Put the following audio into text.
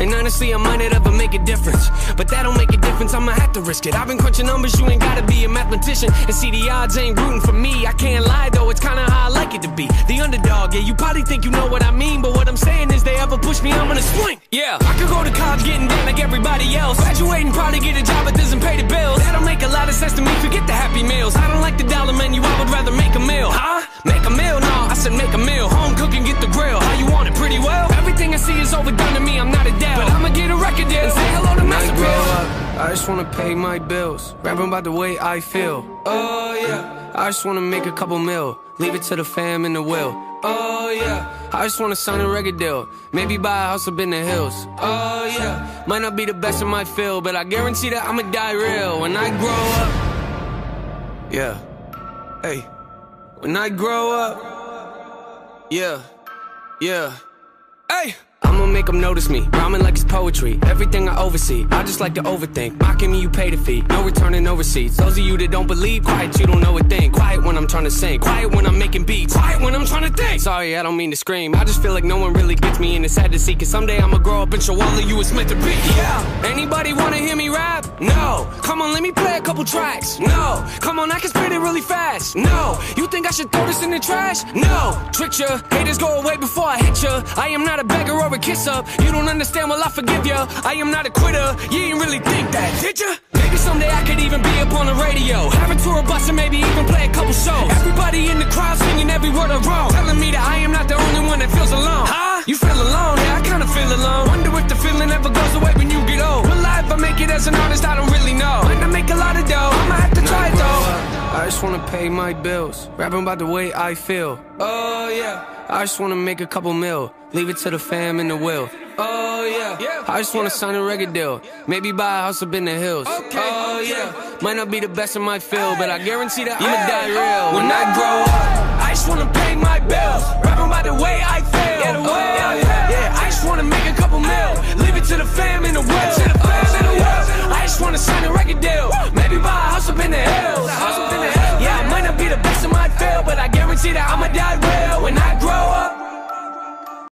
And honestly, I might not ever make a difference. But that don't make a difference, I'ma have to risk it. I've been crunching numbers, you ain't gotta be a mathematician. And see, the odds ain't rooting for me. I can't lie though, it's kinda how I like it to be. The underdog, yeah, you probably think you know what I mean. But what I'm saying is, they ever push me, I'm gonna swing. Yeah, I could go to college getting down like everybody else. Graduating, probably get a job just wanna pay my bills. Rapping about the way I feel. Oh yeah. I just wanna make a couple mil. Leave it to the fam and the will. Oh yeah. I just wanna sign a record deal. Maybe buy a house up in the hills. Oh yeah. Might not be the best in my field, but I guarantee that I'ma die real when I grow up. Yeah. Hey. When I grow up. Yeah. Yeah. Hey! I'ma make them notice me, rhyming like it's poetry. Everything I oversee, I just like to overthink. Mocking me, you pay the fee. No returning, no receipts. Those of you that don't believe, quiet, you don't know a thing. Quiet when I'm trying to sing, quiet when I'm making beats, quiet when I'm trying to think. Sorry, I don't mean to scream. I just feel like no one really gets me, and it's sad to see. Cause someday I'ma grow up and show all of you it's meant to be. Yeah! Anybody wanna hear me rap? No! Come on, let me play a couple tracks. No! Come on, I can spit it really fast. No! You think I should throw this in the trash? No! Trick ya, haters go away before I hit ya. I am not a beggar or a kiss up. You don't understand, well, I forgive ya. I am not a quitter. You ain't really think that, did ya? Maybe someday I could even be up on the radio. Have a tour bus and maybe even play a couple shows. Everybody in the crowd singing every word I wrote. Telling me that I am not the only one that feels alone. Huh? You feel alone? Yeah, I kinda feel alone. Wonder if the feeling ever goes away when you get old. Will I ever make it as an artist? I don't really know. When not make a lot of dough. I'ma have to try it though. I just wanna pay my bills. Rapping about the way I feel. Oh yeah. I just wanna make a couple mil. Leave it to the fam and the will. Oh yeah. I just wanna sign a record deal. Maybe buy a house up in the hills. Oh yeah. Might not be the best in my field, but I guarantee that I'ma die real when I grow up. I just wanna pay my bills. Rapping about the way I feel. Yeah, the way oh, I feel. Yeah, I just wanna make a couple mil. Leave it to the fam and the world. To the fam and the will. I just wanna sign a record deal.